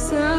on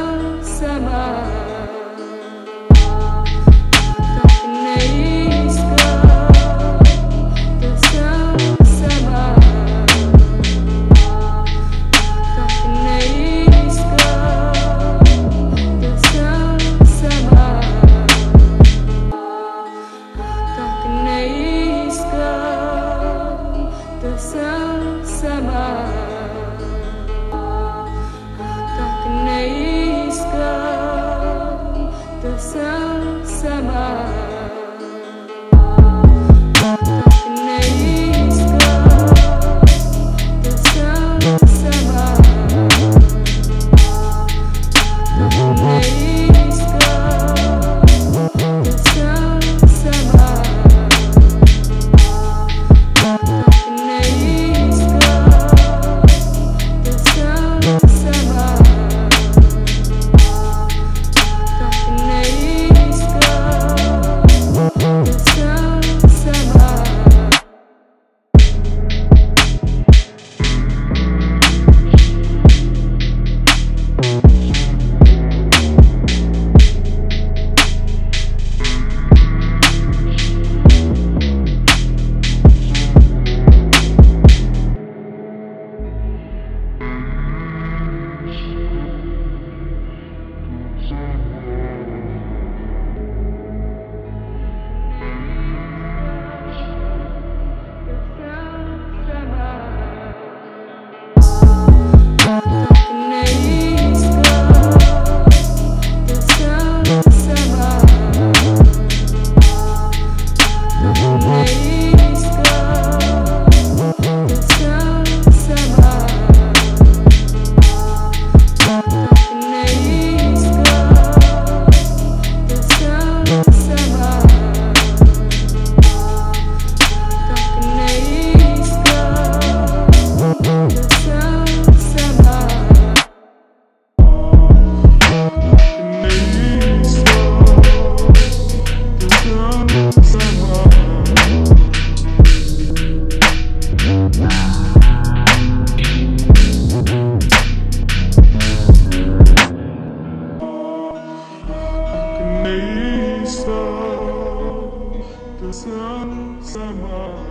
summer.